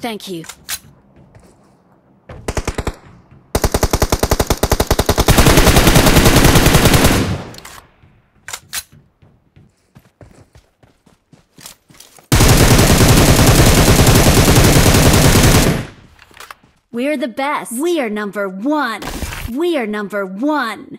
Thank you. We're the best. We are number one. We are number one.